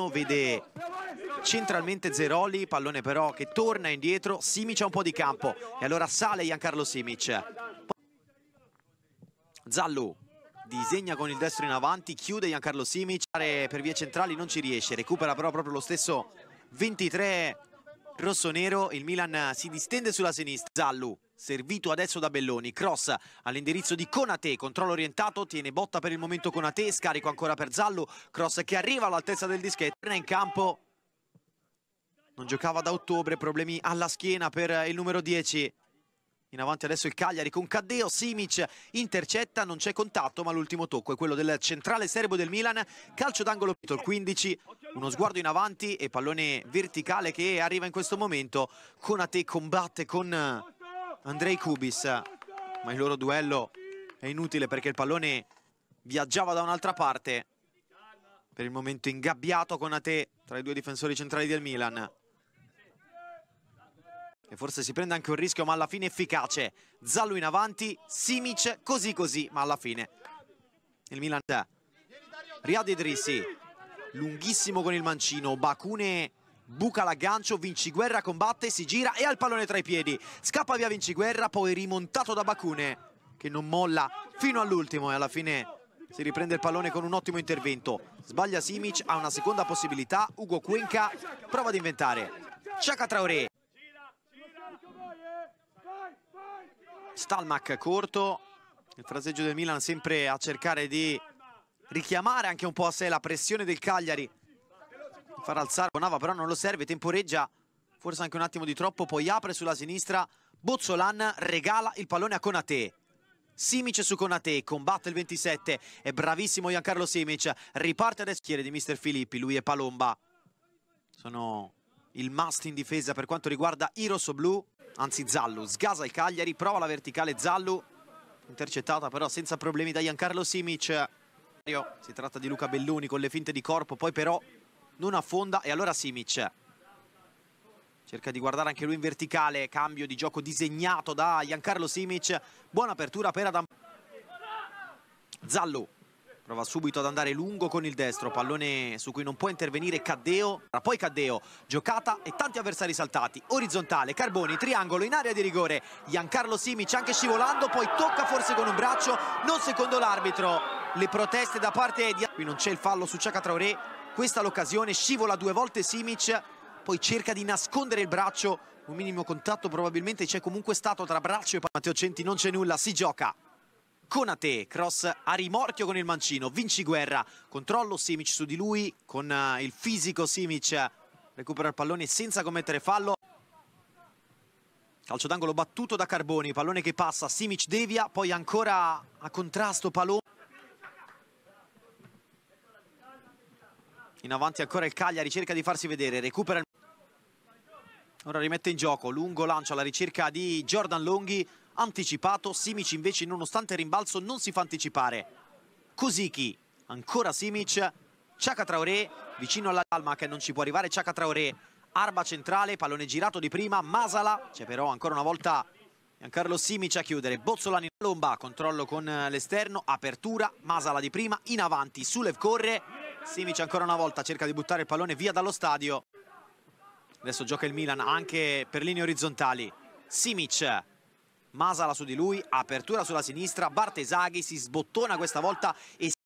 Milano, vede centralmente Zeroli, pallone però che torna indietro, Simic ha un po' di campo e allora sale Giancarlo Simic. Zallu disegna con il destro in avanti, chiude Giancarlo Simic, per vie centrali non ci riesce, recupera però proprio lo stesso 23 rosso-nero, il Milan si distende sulla sinistra, Zallu servito adesso da Belloni, cross all'indirizzo di Conate, controllo orientato, tiene botta per il momento Conate, scarico ancora per Zallu, cross che arriva all'altezza del dischetto, torna in campo, non giocava da ottobre, problemi alla schiena per il numero 10, in avanti adesso il Cagliari con Caddeo, Simic intercetta, non c'è contatto ma l'ultimo tocco è quello del centrale serbo del Milan, calcio d'angolo il 15, uno sguardo in avanti e pallone verticale che arriva in questo momento, Conate combatte con Andrei Kubis, ma il loro duello è inutile perché il pallone viaggiava da un'altra parte, per il momento ingabbiato Conate tra i due difensori centrali del Milan. E forse si prende anche un rischio ma alla fine efficace. Zallu in avanti, Simic così così ma alla fine il Milan Riyad Idrissi lunghissimo con il mancino Bacune buca l'aggancio Vinciguerra combatte, si gira e ha il pallone tra i piedi. Scappa via Vinciguerra poi rimontato da Bacune che non molla fino all'ultimo e alla fine si riprende il pallone con un ottimo intervento. Sbaglia Simic, ha una seconda possibilità Ugo Cuenca prova ad inventare. Ciaca Traoré. Stalmack corto, il fraseggio del Milan sempre a cercare di richiamare anche un po' a sé la pressione del Cagliari, far alzare Bonava però non lo serve, temporeggia forse anche un attimo di troppo, poi apre sulla sinistra, Bozzolan regala il pallone a Conate. Simic su Conate, combatte il 27, è bravissimo Giancarlo Simic, riparte adesso schiere di Mister Filippi, lui e Palomba. Sono il must in difesa per quanto riguarda i rossoblù anzi Zallu, sgasa il Cagliari, prova la verticale Zallu, intercettata però senza problemi da Giancarlo Simic. Si tratta di Luca Belluni con le finte di corpo, poi però non affonda e allora Simic. Cerca di guardare anche lui in verticale, cambio di gioco disegnato da Giancarlo Simic. Buona apertura per Adam. Zallu Prova subito ad andare lungo con il destro, pallone su cui non può intervenire Caddeo. Poi Caddeo, giocata e tanti avversari saltati. Orizzontale, Carboni, triangolo in area di rigore. Giancarlo Simic anche scivolando, poi tocca forse con un braccio, non secondo l'arbitro. Le proteste da parte di... Qui non c'è il fallo su Ciaca Traoré, questa l'occasione, scivola due volte Simic, poi cerca di nascondere il braccio. Un minimo contatto probabilmente c'è comunque stato tra braccio e Matteo Centi, non c'è nulla, si gioca. Conate, cross a rimorchio con il mancino, Vinci Guerra, controllo Simic su di lui, con uh, il fisico Simic recupera il pallone senza commettere fallo. Calcio d'angolo battuto da Carboni, pallone che passa, Simic devia, poi ancora a contrasto Palone. In avanti ancora il Cagliari, cerca di farsi vedere, recupera il... Ora rimette in gioco, lungo lancio alla ricerca di Jordan Longhi, anticipato, Simic invece nonostante il rimbalzo non si fa anticipare. Kosiki, ancora Simic, Ciaca Traoré, vicino all'Alma che non ci può arrivare, Ciaca Traoré, Arba centrale, pallone girato di prima, Masala, c'è però ancora una volta Giancarlo Simic a chiudere, Bozzolani in lomba, controllo con l'esterno, apertura, Masala di prima, in avanti, Sulev corre, Simic ancora una volta cerca di buttare il pallone via dallo stadio. Adesso gioca il Milan anche per linee orizzontali. Simic Masala su di lui, apertura sulla sinistra, Bartesaghi si sbottona questa volta e